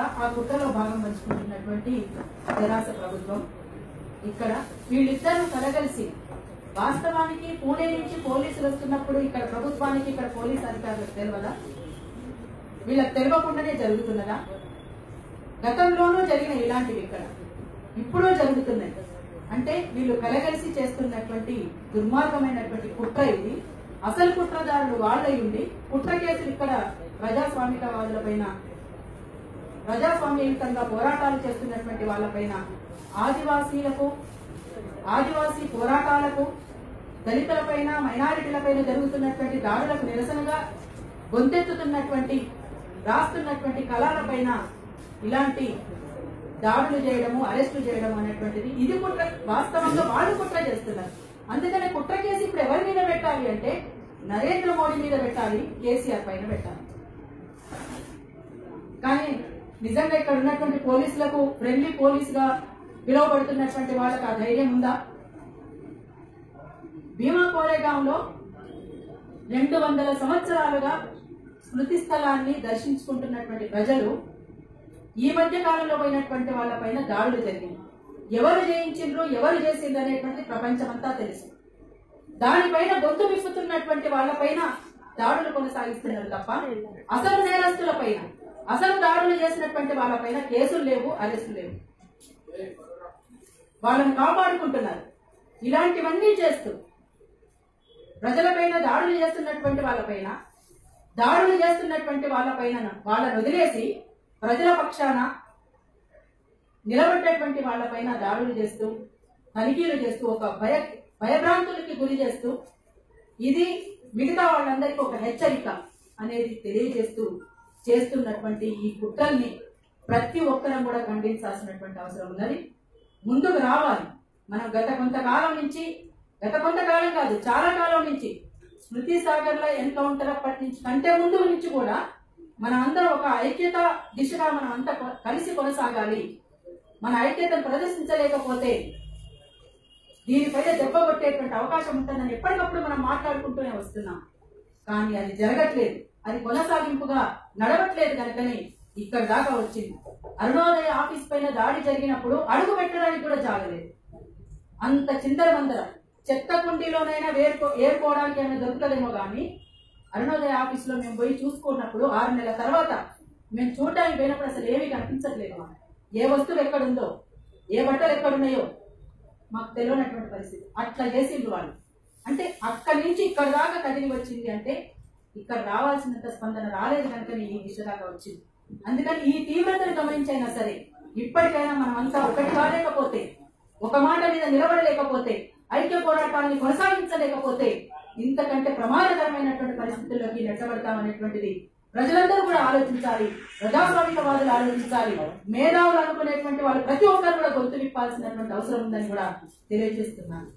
ఆ కుట్రలో భాగం పంచుకుంటున్నటువంటి తెరాస ప్రభుత్వం. ఇక్కడ వీళ్ళిద్దరూ కలగలిసి వాస్తవానికి పూణే నుంచి పోలీసులు వస్తున్నప్పుడు ఇక్కడ ప్రభుత్వానికి ఇక్కడ పోలీస్ అధికారులకు తెలియదా వీళ్ళకి తెలియకుండానే జరుగుతున్నదా? గతంలోనూ జరిగిన ఇలాంటివి ఇక్కడ. ఇప్పుడు జరుగుతున్నాయి. అంటే వీళ్ళు కలగలిసి చేస్తున్నటువంటి దుర్మార్గమైనటువంటి కుట్ర ఇది. అసలు కుట్రదారులు వాళ్ళై ఉండి కుట్ర కేసులు ఇక్కడ ప్రజాస్వామికవాదుల పైన ప్రజాస్వామ్యయుతంగా పోరాటాలు చేస్తున్నటువంటి వాళ్ళపైన ఆదివాసీలకు ఆదివాసీ పోరాటాలకు దళితులపైన మైనారిటీలపైన జరుగుతున్నటువంటి దాడులకు నిరసనగా గొంతెత్తుతున్నటువంటి రాస్తున్నటువంటి కళాలపైన ఇలాంటి దాడులు చేయడము అరెస్టు చేయడం అనేటువంటిది ఇది కుట్ర వాస్తవంగా వాళ్ళు కుట్ర చేస్తున్నారు. అందుకని కుట్ర కేసు ఇప్పుడు ఎవరి మీద పెట్టాలి అంటే నరేంద్ర మోడీ మీద పెట్టాలి కేసీఆర్ పైన పెట్టాలి. నిజంగా ఇక్కడ ఉన్నటువంటి పోలీసులకు ఫ్రెండ్లీ పోలీస్గా పిలువబడుతున్నటువంటి వాళ్ళకి ఆ ధైర్యం ఉందా? భీమా కోరేగాంలో రెండు వందల సంవత్సరాలుగా స్మృతి స్థలాన్ని దర్శించుకుంటున్నటువంటి ప్రజలు ఈ మధ్య కాలంలో పోయినటువంటి వాళ్ళపైన దాడులు జరిగింది ఎవరు జయించిండ్రు ఎవరు చేసిండ్రు అనేటువంటి ప్రపంచమంతా తెలుసు. దానిపైన గొంతు విప్పుతున్నటువంటి వాళ్ళపైన దాడులు కొనసాగిస్తున్నారు తప్ప అసలు నేరస్తుల పైన అసలు దాడులు చేసినటువంటి వాళ్ళపైన కేసులు లేవు అరెస్టులు లేవు. వాళ్ళని కాపాడుకుంటున్నారు. ఇలాంటివన్నీ చేస్తూ ప్రజలపైన దాడులు చేస్తున్నటువంటి వాళ్ళపైన దాడులు చేస్తున్నటువంటి వాళ్ళపైన వాళ్ళని వదిలేసి ప్రజల పక్షాన నిలబడ్డటువంటి వాళ్ళపైన దాడులు చేస్తూ తనిఖీలు చేస్తూ ఒక భయ భయభ్రాంతులకి గురి చేస్తూ ఇది మిగతా వాళ్ళందరికీ ఒక హెచ్చరిక అనేది తెలియజేస్తూ చేస్తున్నటువంటి ఈ కుట్రల్ని ప్రతి ఒక్కరం కూడా ఖండించాల్సినటువంటి అవసరం ఉన్నది. ముందుకు రావాలి. మనం గత కొంతకాలం నుంచి గత కొంతకాలం కాదు చాలా కాలం నుంచి స్మృతి సాగర్లో ఎన్కౌంటర్ అప్పటి నుంచి కంటే ముందు నుంచి కూడా మన అందరం ఒక ఐక్యత దిశగా మనం అంతా కొ- కలిసి కొనసాగాలి. మన ఐక్యతను ప్రదర్శించలేకపోతే దీనిపైన దెబ్బ కొట్టేటువంటి అవకాశం ఉంటుందని ఎప్పటికప్పుడు మనం మాట్లాడుకుంటూనే వస్తున్నాం. కానీ అది జరగట్లేదు. అది కొనసాగింపుగా నడవట్లేదు కనుకనే ఇక్కడ దాకా వచ్చింది. అరుణోదయ ఆఫీస్ పైన దాడి జరిగినప్పుడు అడుగు పెట్టడానికి కూడా జాగలేదు. అంత చిందరమందర చెత్త కుండీలోనైనా వేరుకో ఏరుకోవడానికి ఏమైనా దొరుకుతుందేమో కానీ అరుణోదయ ఆఫీస్లో మేము పోయి చూసుకున్నప్పుడు ఆరు నెలల తర్వాత మేము చూడడానికి పోయినప్పుడు అసలు ఏమీ కనిపించట్లేదు మాకు. ఏ వస్తువు ఎక్కడుందో ఏ బట్టలు ఎక్కడున్నాయో మాకు తెలియనటువంటి పరిస్థితి. అట్లా చేసిండ్రు వాళ్ళు. అంటే అక్కడి నుంచి ఇక్కడ దాకా కదిలి వచ్చింది అంటే ఇక్కడ రావాల్సినంత స్పందన రాలేదు కనుక ఈ దిశ దాకా వచ్చింది. అందుకని ఈ తీవ్రతను గమనించైనా సరే ఇప్పటికైనా మనం అంతా ఒకటి కాలేకపోతే ఒక మాట మీద నిలబడలేకపోతే ఐక్య పోరాటాన్ని కొనసాగించలేకపోతే ఇంతకంటే ప్రమాదకరమైనటువంటి పరిస్థితుల్లోకి నెట్టబడతామనేటువంటిది ప్రజలందరూ కూడా ఆలోచించాలి ప్రజాస్వామికవాదులు ఆలోచించాలి మేధావులు అనుకునేటువంటి వాళ్ళు ప్రతి ఒక్కరు కూడా గొంతు విప్పాల్సినటువంటి అవసరం ఉందని కూడా తెలియజేస్తున్నాను.